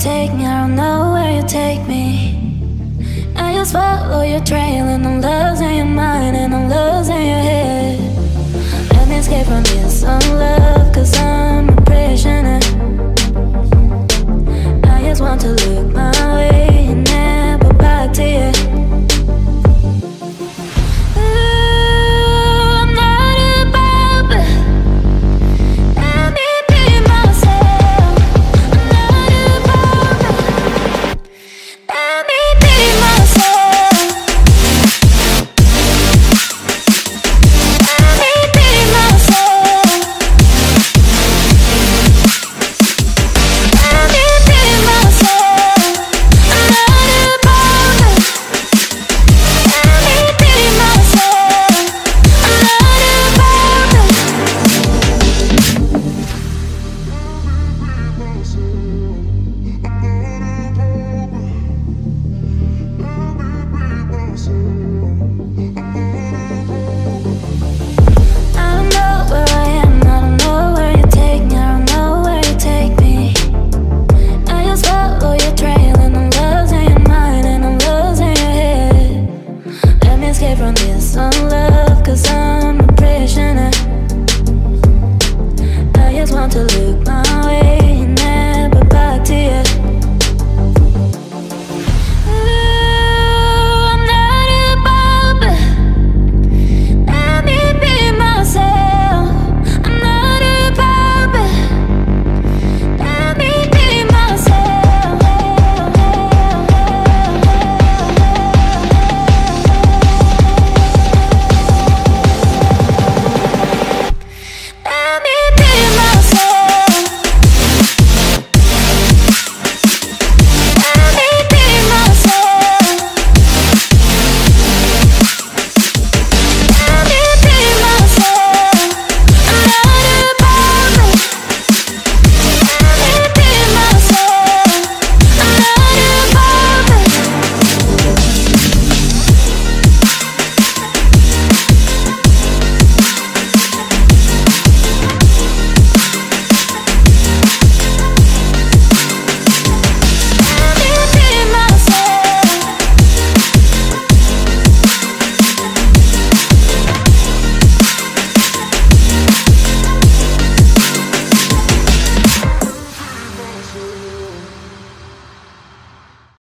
take me, I don't know where you take me. I just follow your trail and I'm losing your mind and I'm losing your head. Let me escape from this, I'm took my